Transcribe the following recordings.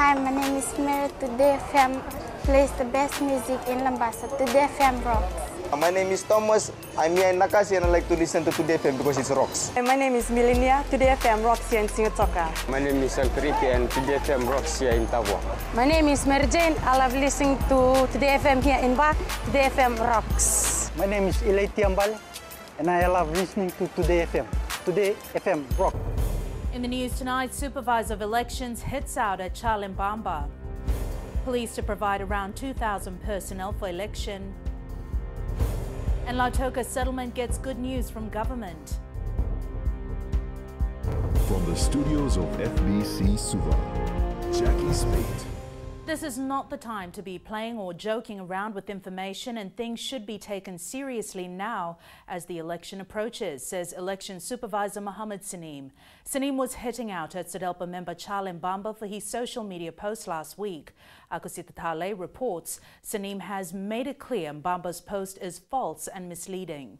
Hi, my name is Mary. Today FM plays the best music in Lambasa. Today FM rocks. Uh, my name is Thomas. I'm here in Nakasi and I like to listen to Today FM because it rocks. Uh, my name is Milenia. Today FM rocks here in Singatoka. My name is Altriki and Today FM rocks here in Tavua. My name is Mary Jane. I love listening to Today FM here in Bach. Today FM rocks. My name is Ilay Tiambal and I love listening to Today FM. Today FM rock. In the news tonight, Supervisor of Elections hits out at Charlie Mbamba. Police to provide around 2,000 personnel for election. And Lautoka settlement gets good news from government. From the studios of FBC Suva, Jackie Spate. This is not the time to be playing or joking around with information, and things should be taken seriously now as the election approaches, says Election Supervisor Mohammed Saneem. Saneem was hitting out at SODELPA member Charles Mbamba for his social media post last week. Akosita Talei reports Saneem has made it clear Mbamba's post is false and misleading.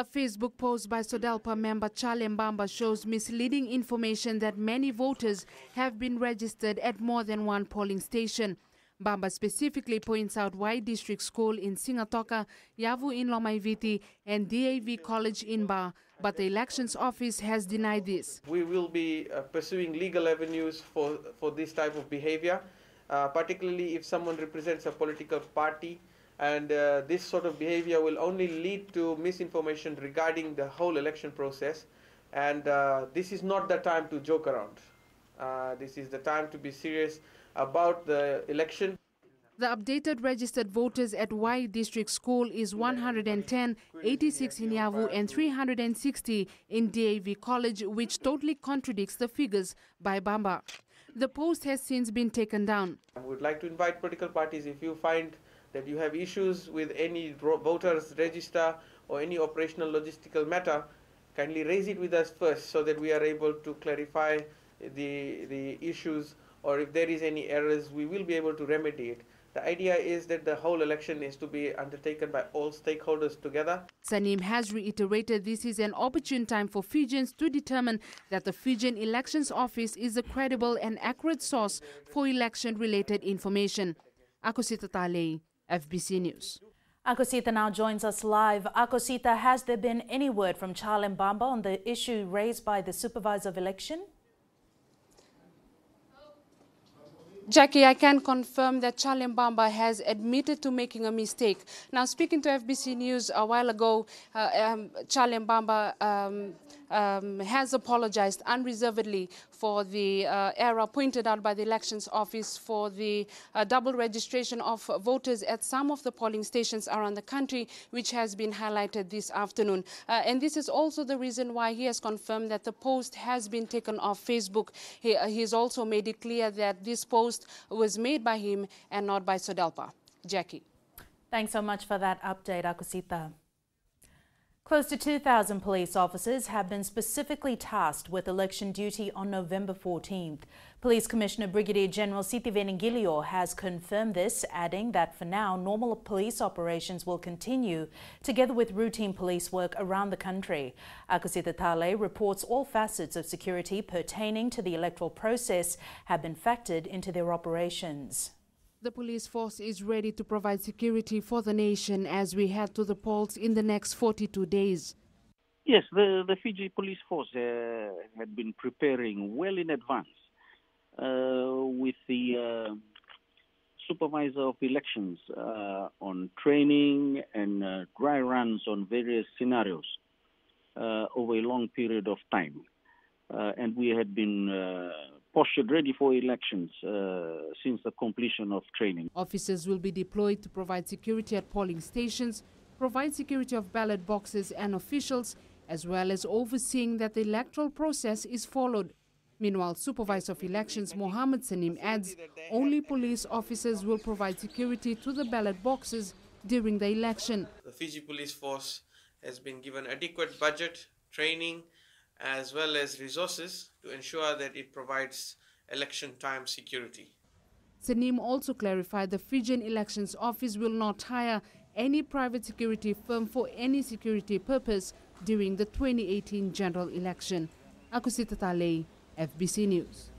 A Facebook post by Sodelpa member Charlie Mbamba shows misleading information that many voters have been registered at more than one polling station. Mbamba specifically points out why District School in Singatoka, Yavu in Lomaiviti, and DAV College in Ba, but the Elections Office has denied this. We will be uh, pursuing legal avenues for, for this type of behavior, uh, particularly if someone represents a political party and uh, this sort of behavior will only lead to misinformation regarding the whole election process and uh, this is not the time to joke around uh, this is the time to be serious about the election the updated registered voters at Y District School is 110, 86 in Yavu, and 360 in DAV College, which totally contradicts the figures by Mbamba. The post has since been taken down. I would like to invite political parties if you find that you have issues with any voters register or any operational logistical matter, kindly raise it with us first so that we are able to clarify the, the issues or if there is any errors, we will be able to remedy it. The idea is that the whole election is to be undertaken by all stakeholders together. Saneem has reiterated this is an opportune time for Fijians to determine that the Fijian Elections Office is a credible and accurate source for election related information. Akosita Talei, FBC News. Akosita now joins us live. Akosita, has there been any word from Charles Mbamba on the issue raised by the supervisor of election? Jackie, I can confirm that Charlie Mbamba has admitted to making a mistake. Now, speaking to FBC News a while ago, uh, um, Charlie Mbamba um, um, has apologized unreservedly for the uh, error pointed out by the Elections Office for the uh, double registration of voters at some of the polling stations around the country, which has been highlighted this afternoon. Uh, and this is also the reason why he has confirmed that the post has been taken off Facebook. He, uh, he's also made it clear that this post was made by him and not by Sodelpa. Jackie. Thanks so much for that update, Akosita. Close to 2,000 police officers have been specifically tasked with election duty on November 14th. Police Commissioner Brigadier General Sitiveni Qiliho has confirmed this, adding that for now, normal police operations will continue, together with routine police work around the country. Akosita Talei reports all facets of security pertaining to the electoral process have been factored into their operations. The police force is ready to provide security for the nation as we head to the polls in the next 42 days. Yes, the, the Fiji police force uh, had been preparing well in advance uh, with the uh, supervisor of elections uh, on training and uh, dry runs on various scenarios uh, over a long period of time. and we had been postured ready for elections uh, since the completion of training. Officers will be deployed to provide security at polling stations, provide security of ballot boxes and officials, as well as overseeing that the electoral process is followed. Meanwhile, Supervisor of Elections Mohammed Saneem adds only police officers will provide security to the ballot boxes during the election. The Fiji Police Force has been given adequate budget, training, as well as resources to ensure that it provides election time security. Saneem also clarified the Fijian Elections Office will not hire any private security firm for any security purpose during the 2018 general election. Akosita Talei, FBC News.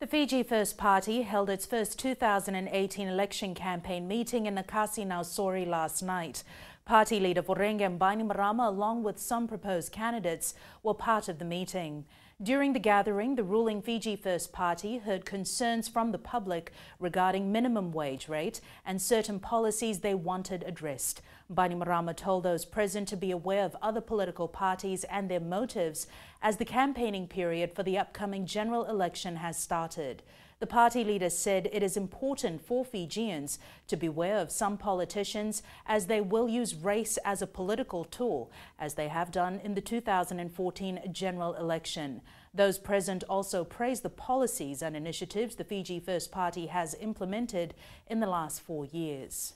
The Fiji First Party held its first 2018 election campaign meeting in Nakasi Nausori last night. Party leader Voreqe Bainimarama, along with some proposed candidates, were part of the meeting. During the gathering, the ruling Fiji First Party heard concerns from the public regarding minimum wage rate and certain policies they wanted addressed. Bainimarama told those present to be aware of other political parties and their motives as the campaigning period for the upcoming general election has started. The party leader said it is important for Fijians to beware of some politicians as they will use race as a political tool, as they have done in the 2014 general election. Those present also praised the policies and initiatives the Fiji First Party has implemented in the last four years.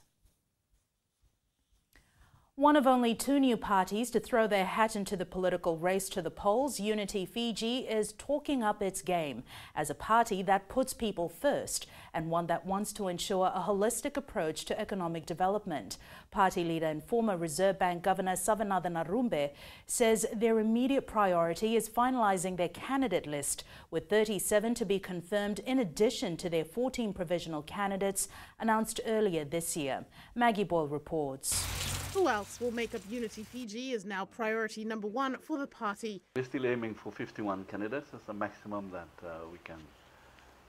One of only two new parties to throw their hat into the political race to the polls, Unity Fiji is talking up its game as a party that puts people first and one that wants to ensure a holistic approach to economic development. Party leader and former Reserve Bank Governor Savenaca Narube says their immediate priority is finalising their candidate list, with 37 to be confirmed in addition to their 14 provisional candidates announced earlier this year. Maggie Boyle reports. Who else will make up Unity Fiji is now priority number one for the party. We're still aiming for 51 candidates. as the maximum that uh, we can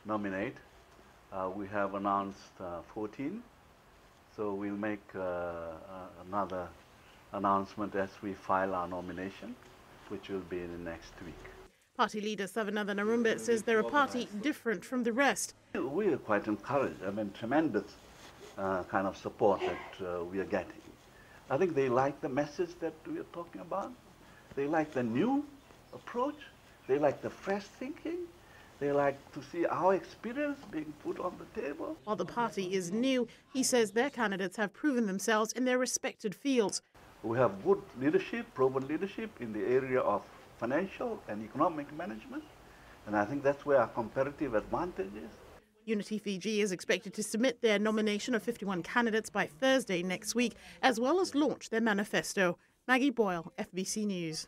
nominate. Uh, we have announced uh, 14, so we'll make uh, uh, another announcement as we file our nomination, which will be in the next week. Party leader Savenaca Narube says they're a party different from the rest. We are quite encouraged. I mean, tremendous uh, kind of support that we are getting. I think they like the message that we are talking about. They like the new approach. They like the fresh thinking. They like to see our experience being put on the table. While the party is new, he says their candidates have proven themselves in their respected fields. We have good leadership, proven leadership in the area of financial and economic management. And I think that's where our comparative advantage is. Unity Fiji is expected to submit their nomination of 51 candidates by Thursday next week, as well as launch their manifesto. Maggie Boyle, FBC News.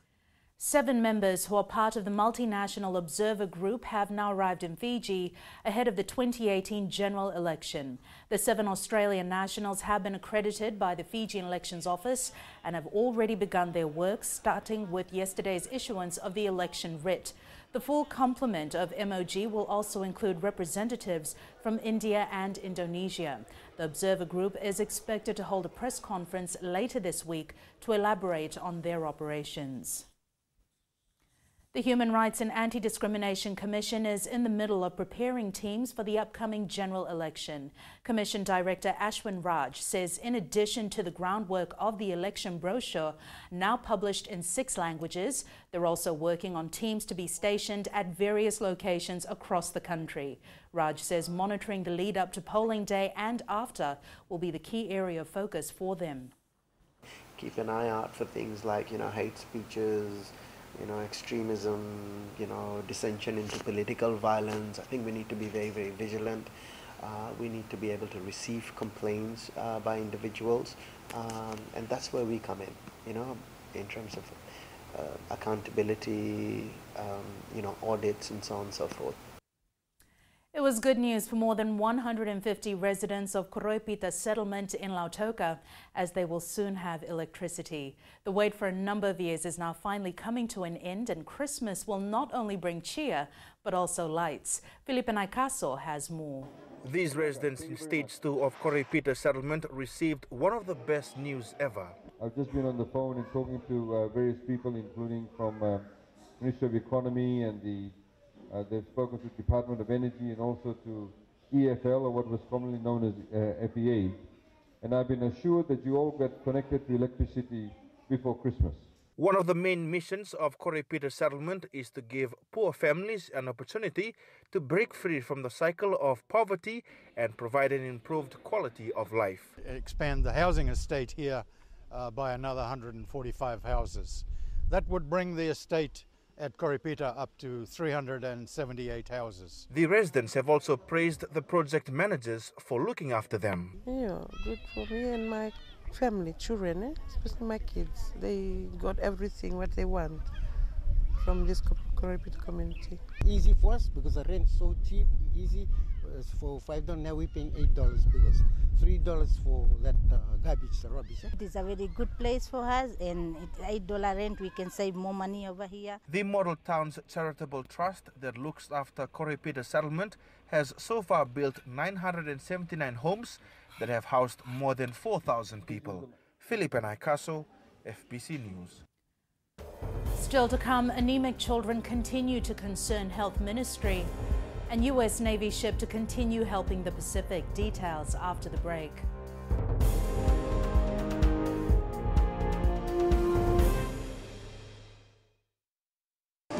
Seven members who are part of the multinational observer group have now arrived in Fiji ahead of the 2018 general election. The seven Australian nationals have been accredited by the Fijian Elections Office and have already begun their work, starting with yesterday's issuance of the election writ. The full complement of MOG will also include representatives from India and Indonesia. The Observer Group is expected to hold a press conference later this week to elaborate on their operations. The Human Rights and Anti-Discrimination Commission is in the middle of preparing teams for the upcoming general election. Commission Director Ashwin Raj says in addition to the groundwork of the election brochure, now published in six languages, they're also working on teams to be stationed at various locations across the country. Raj says monitoring the lead up to polling day and after will be the key area of focus for them. Keep an eye out for things like, you know, hate speeches, you know, extremism, you know, dissension into political violence. I think we need to be very, very vigilant. Uh, we need to be able to receive complaints uh, by individuals, um, and that's where we come in, you know, in terms of uh, accountability, um, you know, audits and so on and so forth. It was good news for more than 150 residents of Koroipita settlement in Lautoka as they will soon have electricity. The wait for a number of years is now finally coming to an end and Christmas will not only bring cheer but also lights. Filipe Naikaso has more. These residents in stage 2 of Koroipita settlement received one of the best news ever. I've just been on the phone and talking to uh, various people including from uh, Ministry of Economy and the uh, they've spoken to the Department of Energy and also to EFL, or what was commonly known as uh, FEA. And I've been assured that you all get connected to electricity before Christmas. One of the main missions of Koroipita settlement is to give poor families an opportunity to break free from the cycle of poverty and provide an improved quality of life. Expand the housing estate here uh, by another 145 houses. That would bring the estate at Koroipita up to 378 houses. The residents have also praised the project managers for looking after them. Yeah, good for me and my family, children, eh? especially my kids. They got everything what they want from this Koroipita community. Easy for us because the rent so cheap, easy. For five dollars now we're paying eight dollars because three dollars for that uh, garbage, rubbish. Eh? It is a very good place for us, and it's eight dollar rent. We can save more money over here. The Model Towns Charitable Trust that looks after Koroipita settlement has so far built 979 homes that have housed more than 4,000 people. Filipe Naikaso, FBC News. Still to come, anemic children continue to concern Health Ministry. And U.S. Navy ship to continue helping the Pacific. Details after the break.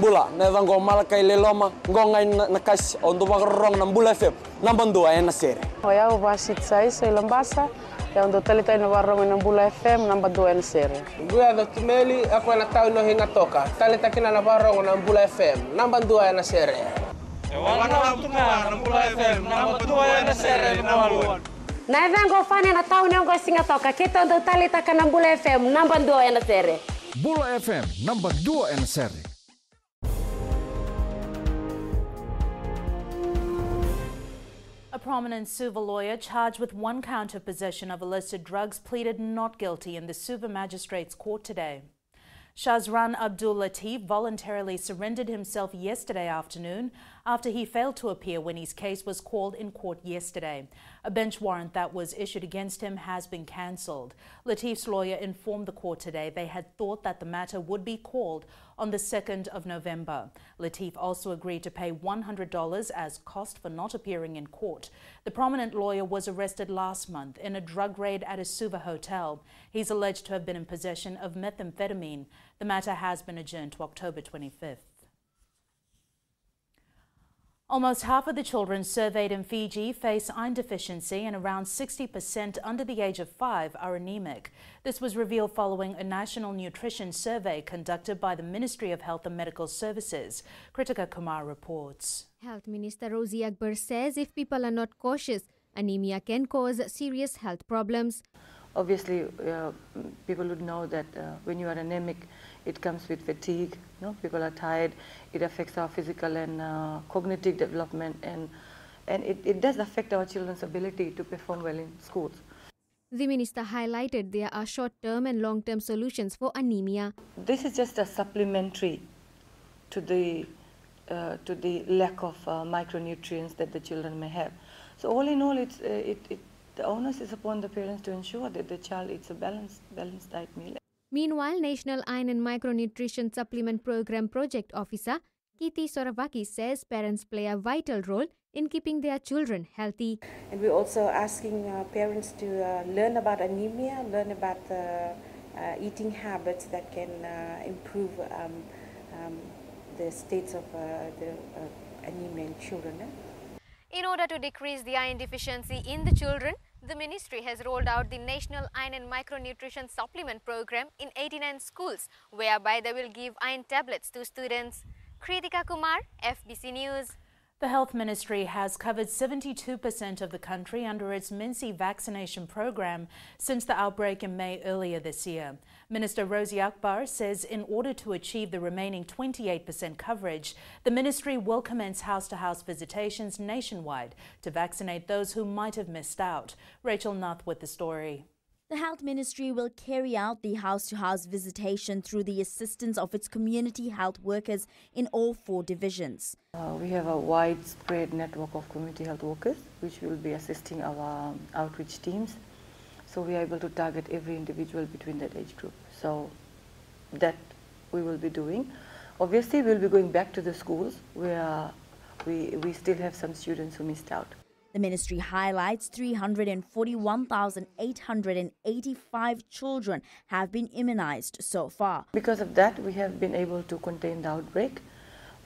bula na vango mal kai le loma ngonga na kas on do rong na bula fem na bandu ay na sere hoya o basit sai sai lambasa ya ndo tali tai na warong na bula fm na bandu ay na sere gua do tumeli ako na tau no hinga toka tali takina na warong na bula fm na bandu ay na sere wana tuma na bula fm na bandu ay na sere na maluan na vengo fane na tau ne ngo singa toka kita ndo tali takana bula fm na bandu ay na sere Bula FM, number 2 en serie. A prominent Suva lawyer charged with one count of possession of illicit drugs pleaded not guilty in the Suva Magistrates Court today. Shazran Abdul Latif voluntarily surrendered himself yesterday afternoon after he failed to appear when his case was called in court yesterday. A bench warrant that was issued against him has been cancelled. Latif's lawyer informed the court today they had thought that the matter would be called on the 2nd of November. Latif also agreed to pay $100 as cost for not appearing in court. The prominent lawyer was arrested last month in a drug raid at a Suva hotel. He's alleged to have been in possession of methamphetamine. The matter has been adjourned to October 25th. Almost half of the children surveyed in Fiji face iron deficiency and around 60% under the age of 5 are anemic. This was revealed following a national nutrition survey conducted by the Ministry of Health and Medical Services. Kritika Kumar reports. Health Minister Rosie Akbar says if people are not cautious, anemia can cause serious health problems. Obviously, uh, people would know that uh, when you are anemic, it comes with fatigue. You know, people are tired. It affects our physical and uh, cognitive development, and and it, it does affect our children's ability to perform well in schools. The minister highlighted there are short-term and long-term solutions for anemia. This is just a supplementary to the uh, to the lack of uh, micronutrients that the children may have. So all in all, it's uh, it, it the onus is upon the parents to ensure that the child eats a balanced balanced diet meal. Meanwhile, National Iron and Micronutrition Supplement Program Project Officer Kiti Soravaki says parents play a vital role in keeping their children healthy. And we're also asking uh, parents to uh, learn about anemia, learn about the uh, eating habits that can uh, improve um, um, the states of uh, the uh, anemia in children. In order to decrease the iron deficiency in the children, the ministry has rolled out the National Iron and Micronutrition Supplement Program in 89 schools, whereby they will give iron tablets to students. Kritika Kumar, FBC News. The Health Ministry has covered 72% of the country under its MenC vaccination program since the outbreak in May earlier this year. Minister Rosie Akbar says in order to achieve the remaining 28% coverage, the ministry will commence house-to-house visitations nationwide to vaccinate those who might have missed out. Rachel Nuth with the story. The Health Ministry will carry out the house to house visitation through the assistance of its community health workers in all four divisions. Uh, we have a widespread network of community health workers which will be assisting our outreach teams. So we are able to target every individual between that age group. So that we will be doing. Obviously, we'll be going back to the schools where we, we still have some students who missed out. The ministry highlights 341,885 children have been immunized so far. Because of that, we have been able to contain the outbreak.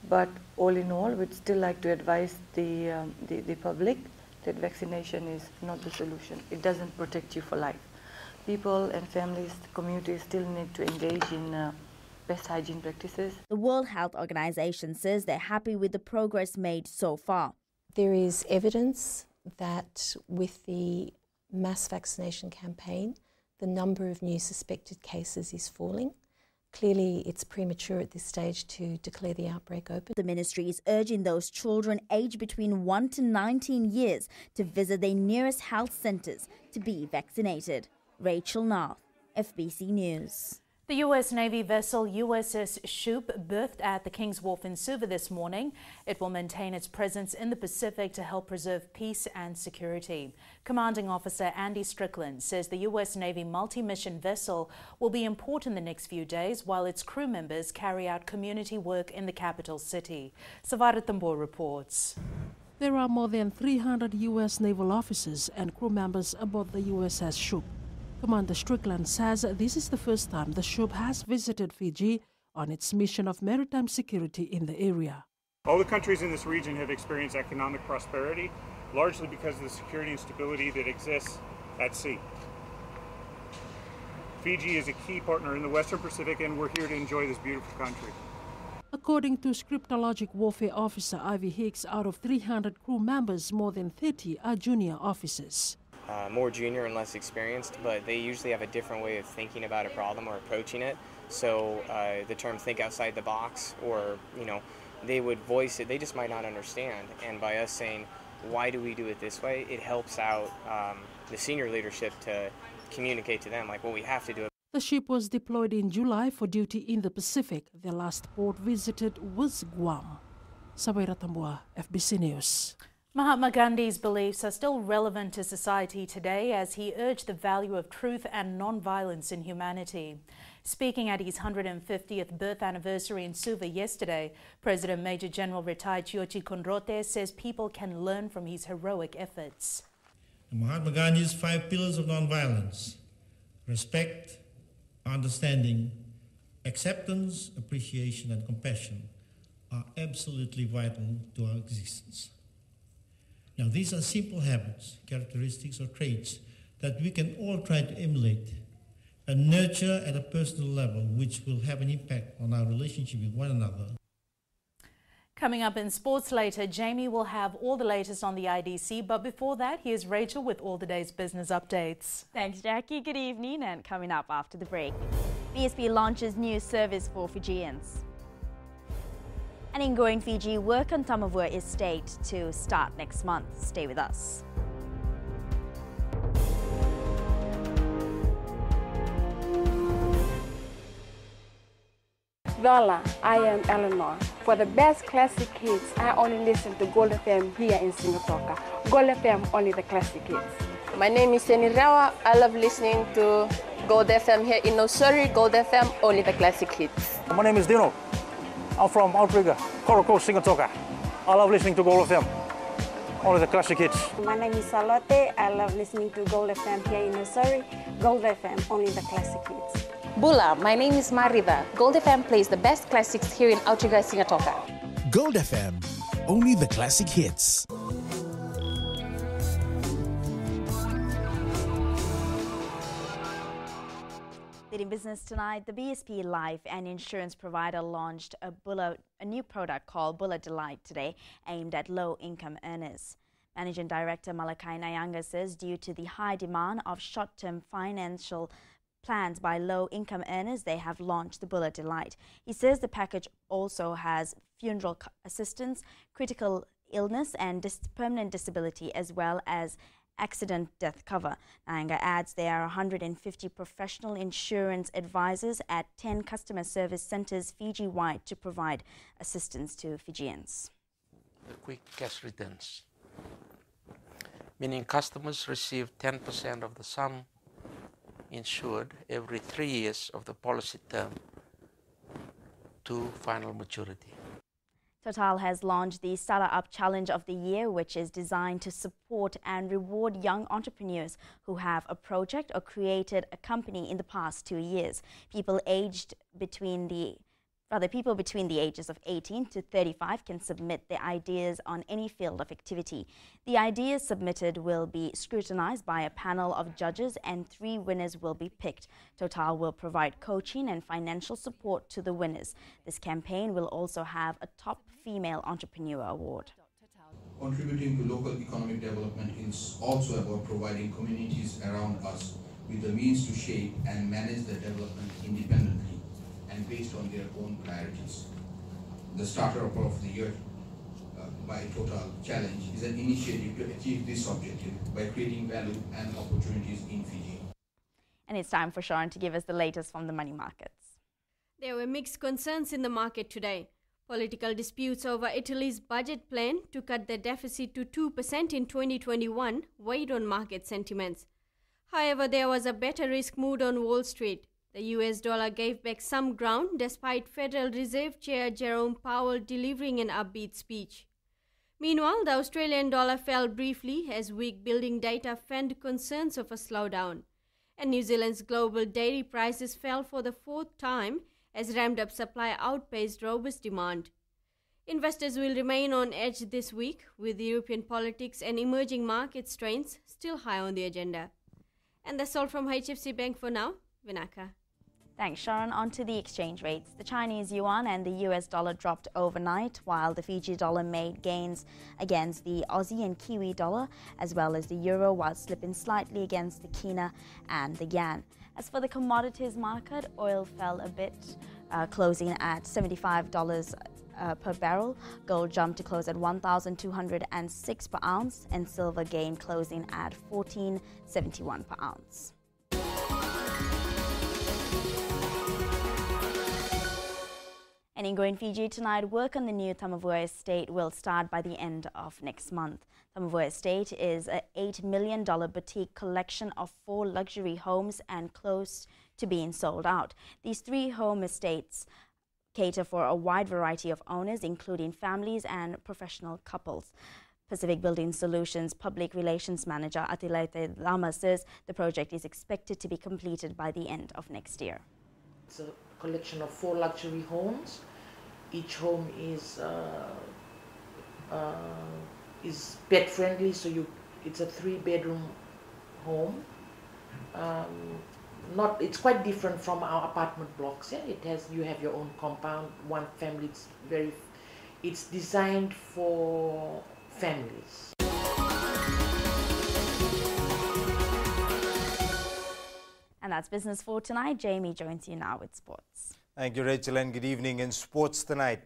But all in all, we'd still like to advise the, um, the, the public that vaccination is not the solution. It doesn't protect you for life. People and families, communities still need to engage in uh, best hygiene practices. The World Health Organization says they're happy with the progress made so far. There is evidence that with the mass vaccination campaign, the number of new suspected cases is falling. Clearly, it's premature at this stage to declare the outbreak open. The ministry is urging those children aged between 1 to 19 years to visit their nearest health centres to be vaccinated. Rachel North, FBC News. The U.S. Navy vessel USS Shoup berthed at the King's Wharf in Suva this morning. It will maintain its presence in the Pacific to help preserve peace and security. Commanding Officer Andy Strickland says the U.S. Navy multi-mission vessel will be important the next few days while its crew members carry out community work in the capital city. Savara Tambor reports. There are more than 300 U.S. naval officers and crew members aboard the USS Shoup. Commander Strickland says this is the first time the ship has visited Fiji on its mission of maritime security in the area. All the countries in this region have experienced economic prosperity, largely because of the security and stability that exists at sea. Fiji is a key partner in the Western Pacific, and we're here to enjoy this beautiful country. According to Cryptologic Warfare Officer Ivy Hicks, out of 300 crew members, more than 30 are junior officers uh, more junior and less experienced, but they usually have a different way of thinking about a problem or approaching it. So uh, the term "think outside the box," or you know, they would voice it. They just might not understand, and by us saying, "Why do we do it this way?" it helps out um, the senior leadership to communicate to them, like, "Well, we have to do it." The ship was deployed in July for duty in the Pacific. The last port visited was Guam. Sabaira Tambua, FBC News. Mahatma Gandhi's beliefs are still relevant to society today as he urged the value of truth and non-violence in humanity. Speaking at his 150th birth anniversary in Suva yesterday, President Major General retired Jioji Konrote says people can learn from his heroic efforts. Mahatma Gandhi's five pillars of nonviolence respect, understanding, acceptance, appreciation, and compassion are absolutely vital to our existence. Now, these are simple habits, characteristics, or traits that we can all try to emulate and nurture at a personal level, which will have an impact on our relationship with one another. Coming up in sports later, Jamie will have all the latest on the IDC. But before that, here's Rachel with all the day's business updates. Thanks, Jackie. Good evening. And coming up after the break, BSP launches new service for Fijians. And in Growing Fiji, work on Tamavua estate to start next month. Stay with us. Lola, I am Eleanor. For the best classic hits, I only listen to Gold FM here in Singapore. Gold FM, only the classic hits. My name is Seni Rawa. I love listening to Gold FM here in Nausori. Gold FM, only the classic hits. My name is Dino. I'm from Outrigger, Coral Coast, Singatoka. I love listening to Gold FM. Only the classic hits. My name is Salote. I love listening to Gold FM here in Missouri. Gold FM, only the classic hits. Bula, my name is Marida. Gold FM plays the best classics here in Outrigger, Singatoka. Gold FM, only the classic hits. In business tonight, the BSP Life and insurance provider launched a, Bula, a new product called Bullet Delight today, aimed at low-income earners. Managing Director Malakai Naiyaga says due to the high demand of short-term financial plans by low-income earners, they have launched the Bullet Delight. He says the package also has funeral assistance, critical illness and dis permanent disability, as well as accident death cover. Naiyaga adds there are 150 professional insurance advisors at 10 customer service centres Fiji-wide to provide assistance to Fijians. The quick cash returns, meaning customers receive 10% of the sum insured every three years of the policy term to final maturity. Total has launched the Startup Challenge of the Year, which is designed to support and reward young entrepreneurs who have a project or created a company in the past two years. People aged between the Rather, people between the ages of 18 to 35 can submit their ideas on any field of activity. The ideas submitted will be scrutinized by a panel of judges and three winners will be picked. Total will provide coaching and financial support to the winners. This campaign will also have a top female entrepreneur award. Contributing to local economic development is also about providing communities around us with the means to shape and manage the development independently and based on their own priorities. The Starter of the Year uh, by Total Challenge is an initiative to achieve this objective by creating value and opportunities in Fiji. And it's time for Sharon to give us the latest from the money markets. There were mixed concerns in the market today. Political disputes over Italy's budget plan to cut the deficit to 2% in 2021 weighed on market sentiments. However, there was a better risk mood on Wall Street. The US dollar gave back some ground despite Federal Reserve Chair Jerome Powell delivering an upbeat speech. Meanwhile, the Australian dollar fell briefly as weak building data fanned concerns of a slowdown. And New Zealand's global dairy prices fell for the fourth time as ramped up supply outpaced robust demand. Investors will remain on edge this week with European politics and emerging market strains still high on the agenda. And that's all from HFC Bank for now. Vinaka. Thanks, Sharon. On to the exchange rates. The Chinese yuan and the US dollar dropped overnight, while the Fiji dollar made gains against the Aussie and Kiwi dollar, as well as the euro, while slipping slightly against the kina and the yen. As for the commodities market, oil fell a bit, uh, closing at $75 uh, per barrel. Gold jumped to close at 1,206 per ounce, and silver gained closing at 1471 per ounce. And in Going Fiji tonight, work on the new Tamavua estate will start by the end of next month. Tamavua Estate is a $8 million boutique collection of four luxury homes and close to being sold out. These three home estates cater for a wide variety of owners, including families and professional couples. Pacific Building Solutions Public Relations Manager Atilete Lama says the project is expected to be completed by the end of next year. A collection of four luxury homes. Each home is uh, uh, is pet friendly, so you it's a three bedroom home. Um, not it's quite different from our apartment blocks. Yeah, it has you have your own compound, one family. It's very it's designed for families. And that's business for tonight. Jamie joins you now with sports. Thank you, Rachel, and good evening in sports tonight.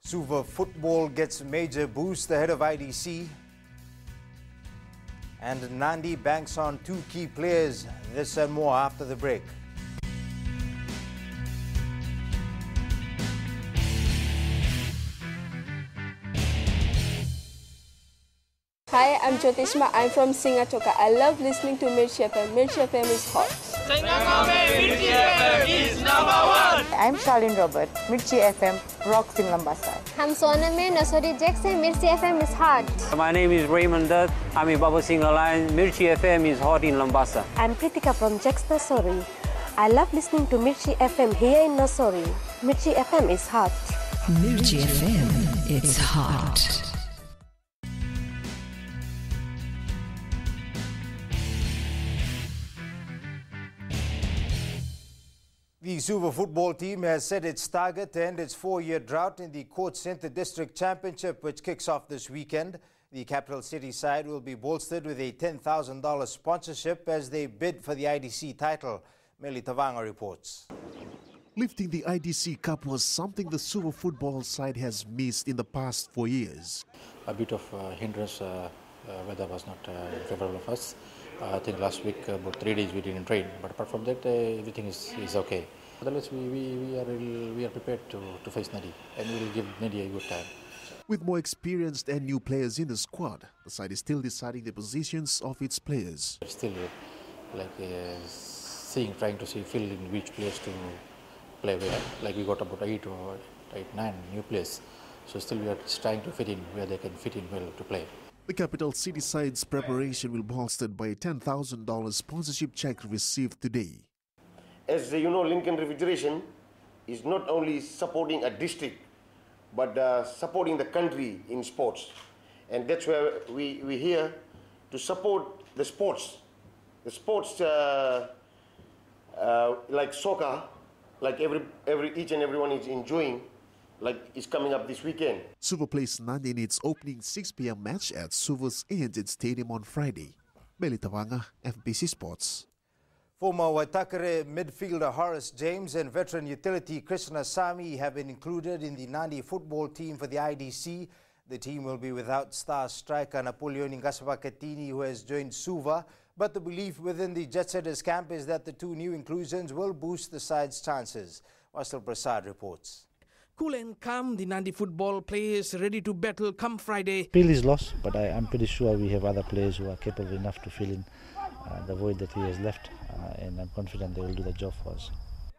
Suva football gets major boost ahead of IDC. And Nandi banks on two key players. This and more after the break. Hi, I'm Jyotishma. I'm from Singatoka. I love listening to Mirchi FM. Mirchi FM is hot. Mirchi FM is number one. I'm Charlene Robert. Mirchi FM rocks in Lambasa. I'm Soname Nausori Jackson. Mirchi FM is hot. My name is Raymond Dutt. I'm in Baba Singh Alliance. Mirchi FM is hot in Lambasa. I'm Kritika from Jackson Nausori. I love listening to Mirchi FM here in Nausori. Mirchi FM is hot. Mirchi, FM, is it's hot. hot. The Suva football team has set its target to end its four-year drought in the Courts Inter-District Championship, which kicks off this weekend. The capital city side will be bolstered with a $10,000 sponsorship as they bid for the IDC title. Meli Tavanga reports. Lifting the IDC Cup was something the Suva football side has missed in the past four years. A bit of uh, hindrance, uh, uh, weather was not uh, favorable of us. I think last week, uh, about three days, we didn't train. But apart from that, uh, everything is, is okay. Otherwise, we, we, we, are, we are prepared to, to face Nadi and we will give Nadi a good time. With more experienced and new players in the squad, the side is still deciding the positions of its players. Still, like uh, seeing, trying to see, fill in which place to play where. Like we got about eight or eight, nine new players. So still we are trying to fit in where they can fit in well to play. The capital city side's preparation will be bolstered by a $10,000 sponsorship check received today. As you know, Lincoln Refrigeration is not only supporting a district, but uh, supporting the country in sports. And that's where we, we're here to support the sports. The sports uh, uh, like soccer, like every, every, each and everyone is enjoying, like is coming up this weekend. Suva plays Nandi in its opening 6 p.m. match at Suva's ANZ Stadium on Friday. Meli Tavanga, FBC Sports. Former Waitakere midfielder Horace James and veteran utility Krishna Sami have been included in the Nandi football team for the IDC. The team will be without star striker Napolioni Qasevakatini, who has joined Suva. But the belief within the Jet Setters camp is that the two new inclusions will boost the side's chances. Vashnil Prasad reports. Cool and calm, the Nandi football players ready to battle come Friday. Bill is lost, but I, am pretty sure we have other players who are capable enough to fill in the void that he has left, uh, and I'm confident they will do the job for us.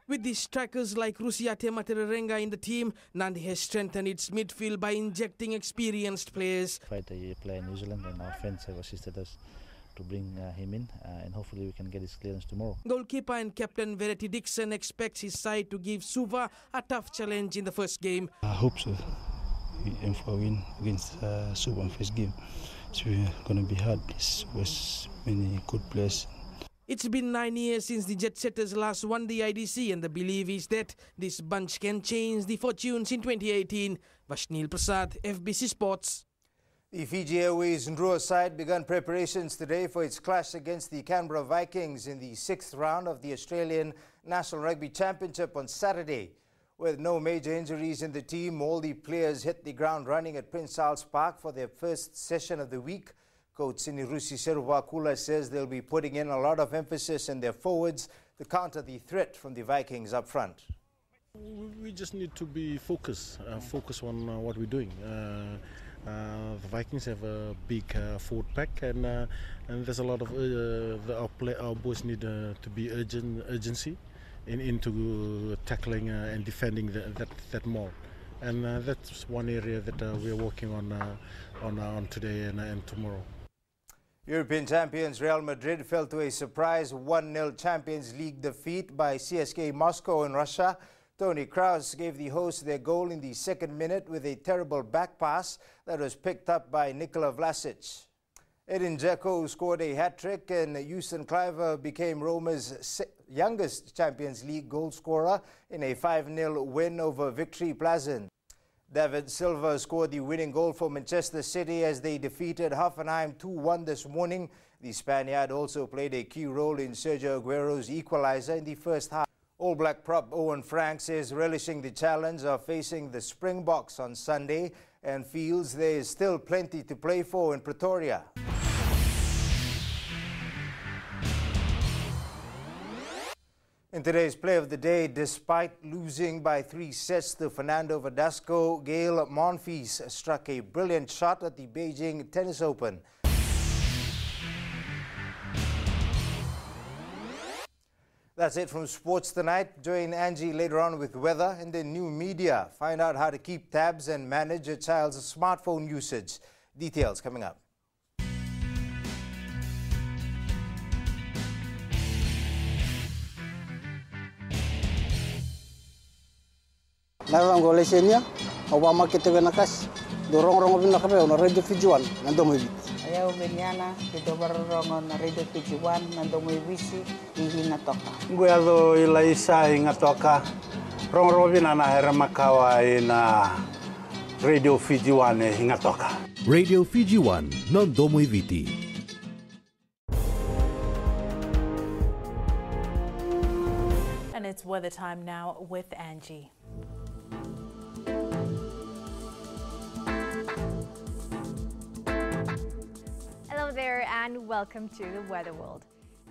With the strikers like Rusiate Matarerega in the team, Nandi has strengthened its midfield by injecting experienced players. Fight a player in New Zealand, and our fans have assisted us to bring uh, him in, uh, and hopefully we can get his clearance tomorrow. Goalkeeper and captain Verity Dixon expects his side to give Suva a tough challenge in the first game. I hope so. We aim for a win against uh, Suva in first game. It's going to uh, be hard. There's many good players. It's been nine years since the Jet Setters last won the IDC, and the belief is that this bunch can change the fortunes in 2018. Vashnil Prasad, FBC Sports. The Fiji Airways Drua side began preparations today for its clash against the Canberra Vikings in the sixth round of the Australian National Rugby Championship on Saturday. With no major injuries in the team, all the players hit the ground running at Prince Charles Park for their first session of the week. Coach Senirusi Seruvakula says they'll be putting in a lot of emphasis in their forwards to counter the threat from the Vikings up front. We just need to be focused, uh, focus on uh, what we're doing. Uh, uh, the Vikings have a big uh, forward pack, and uh, and there's a lot of our, play, our boys need to be urgent urgency in, into tackling uh, and defending the, that that maul, and uh, that's one area that uh, we are working on on on today and, and tomorrow. European champions Real Madrid fell to a surprise 1-0 Champions League defeat by CSKA Moscow in Russia. Toni Kroos gave the hosts their goal in the second minute with a terrible back pass that was picked up by Nikola Vlasic. Edin Dzeko scored a hat-trick and Justin Kluivert became Roma's youngest Champions League goal scorer in a 5-0 win over Viktoria Plzen. David Silva scored the winning goal for Manchester City as they defeated Hoffenheim 2-1 this morning. The Spaniard also played a key role in Sergio Aguero's equalizer in the first half. All Black prop Owen Franks is relishing the challenge of facing the Springboks on Sunday and feels there is still plenty to play for in Pretoria. In today's play of the day, despite losing by three sets to Fernando Verdasco-Gael Monfils struck a brilliant shot at the Beijing Tennis Open. That's it from sports tonight. Join Angie later on with weather and the new media. Find out how to keep tabs and manage a child's smartphone usage. Details coming up. nawam go lesenia obama kete be kas do rong rong bin nakabe on radio fijuan nando mo ibit ayaw binyana kita barong on radio fijuan nando mo ibisi ihi na toka nguya do ilaisa inga toka rong rong bin na hera makawa ina radio fijuan inga toka radio Fijiwan, non domo eviti. And it's weather time now with Angie. There and welcome to the Weather World.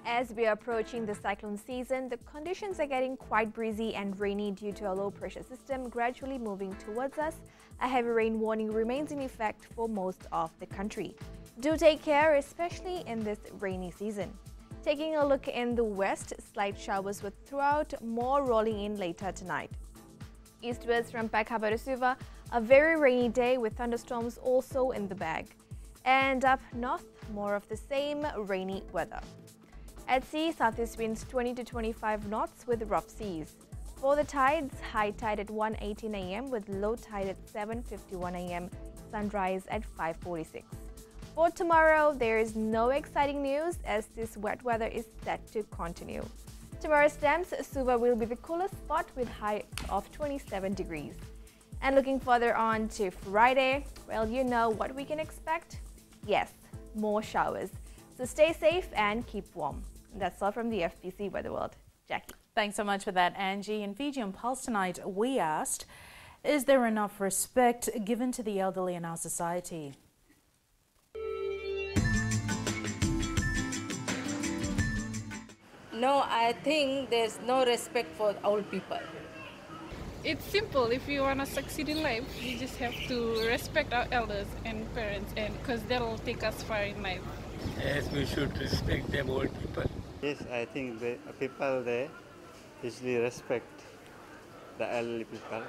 As we are approaching the cyclone season, the conditions are getting quite breezy and rainy due to a low pressure system gradually moving towards us. A heavy rain warning remains in effect for most of the country. Do take care, especially in this rainy season. Taking a look in the west, slight showers with throughout, more rolling in later tonight. Eastwards from Pakabarasuva, a very rainy day with thunderstorms also in the bag. And up north, more of the same rainy weather. At sea, southeast winds 20 to 25 knots with rough seas. For the tides, high tide at 1:18 a.m. with low tide at 7:51 a.m. Sunrise at 5:46. For tomorrow, there is no exciting news as this wet weather is set to continue. Tomorrow's temps, Suva will be the coolest spot with high of 27 degrees. And looking further on to Friday, well, you know what we can expect. Yes, more showers. So stay safe and keep warm. That's all from the FBC Weather World. Jackie. Thanks so much for that, Angie. In Fiji on Pulse tonight, we asked, is there enough respect given to the elderly in our society? No, I think there's no respect for old people. It's simple. If you want to succeed in life, you just have to respect our elders and parents, and because that'll take us far in life. Yes, we should respect them old people. Yes, I think the people there usually respect the elderly people.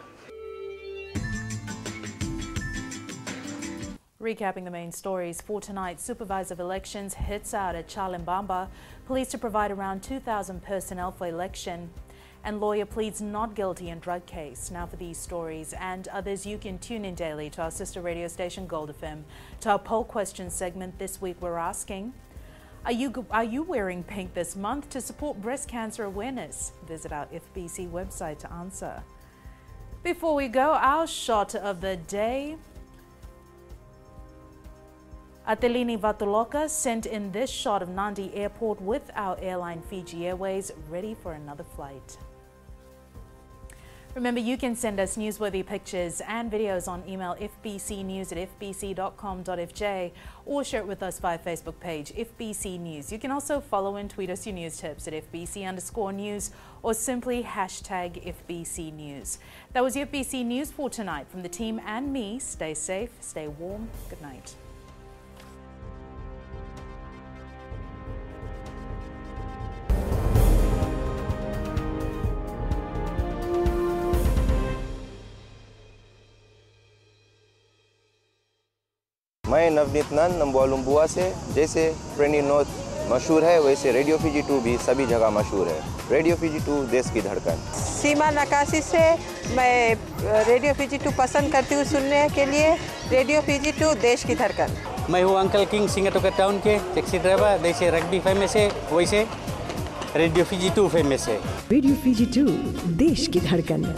Recapping the main stories for tonight, Supervisor of Elections hits out at Charlie Mbamba, police to provide around 2,000 personnel for election, and lawyer pleads not guilty in drug case. Now for these stories and others, you can tune in daily to our sister radio station Gold FM. To our poll question segment this week, we're asking, are you, are you wearing pink this month to support breast cancer awareness? Visit our FBC website to answer. Before we go, our shot of the day. Atelini Vatuloka sent in this shot of Nadi Airport with our airline Fiji Airways ready for another flight. Remember, you can send us newsworthy pictures and videos on email fbcnews at fbc.com.fj or share it with us via Facebook page FBC News. You can also follow and tweet us your news tips at FBC underscore news or simply hashtag FBC News. That was your FBC News for tonight from the team and me. Stay safe, stay warm. Good night. मैं नवनीत नंद नंबुआ लुम्बुआ से जैसे trainee north मशहूर है वैसे radio Fiji to भी सभी जगह मशहूर है। रेडियो फीजी टू देश की धड़कन। सीमा नकाशी से मैं रेडियो फीजी टू पसंद करती हूँ सुनने के लिए। रेडियो फीजी टू देश की धड़कन। मैं हूँ अंकल किंग सिंगाटोका टाउन के टैक्सी ड्राइवर जैसे रग्बी फ़ेमस है वैसे रेडियो फीजी टू फ़ेमस है। रेडियो फीजी टू देश की धड़कन।